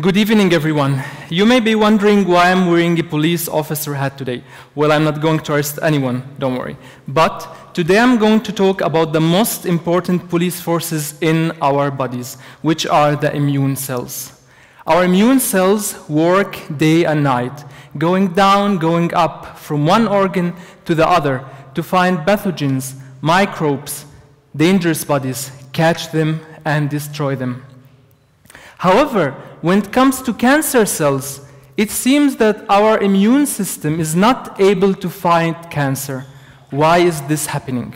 Good evening, everyone. You may be wondering why I'm wearing a police officer hat today. Well, I'm not going to arrest anyone, don't worry. But today I'm going to talk about the most important police forces in our bodies, which are the immune cells. Our immune cells work day and night, going down, going up from one organ to the other to find pathogens, microbes, dangerous bodies, catch them, and destroy them. However, when it comes to cancer cells, it seems that our immune system is not able to fight cancer. Why is this happening?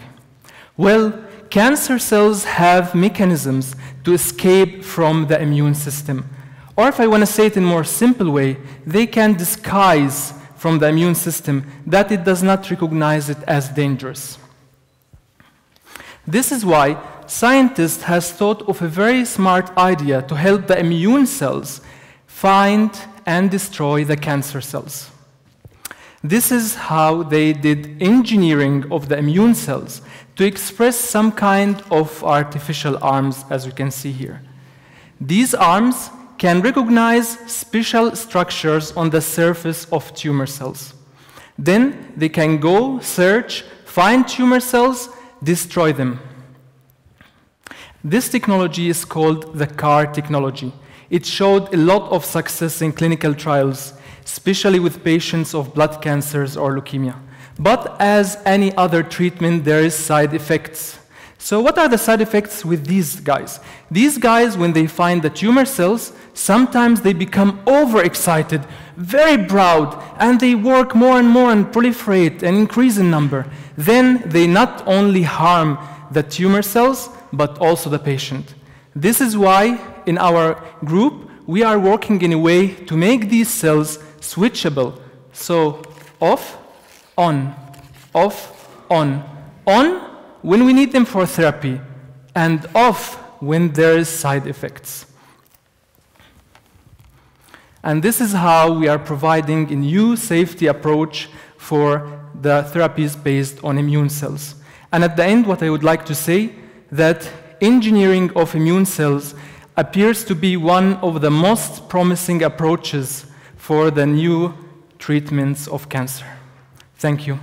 Well, cancer cells have mechanisms to escape from the immune system. Or if I want to say it in a more simple way, they can disguise from the immune system that it does not recognize it as dangerous. This is why scientists has thought of a very smart idea to help the immune cells find and destroy the cancer cells. This is how they did engineering of the immune cells to express some kind of artificial arms, as you can see here. These arms can recognize special structures on the surface of tumor cells. Then they can go, search, find tumor cells, destroy them. This technology is called the CAR technology. It showed a lot of success in clinical trials, especially with patients of blood cancers or leukemia. But as any other treatment, there is side effects. So what are the side effects with these guys? These guys, when they find the tumor cells, sometimes they become overexcited, very proud, and they work more and more and proliferate and increase in number. Then they not only harm the tumor cells, but also the patient. This is why in our group we are working in a way to make these cells switchable. So off, on, off, on, on when we need them for therapy, and off when there is side effects. And this is how we are providing a new safety approach for the therapies based on immune cells. And at the end, what I would like to say that engineering of immune cells appears to be one of the most promising approaches for the new treatments of cancer. Thank you.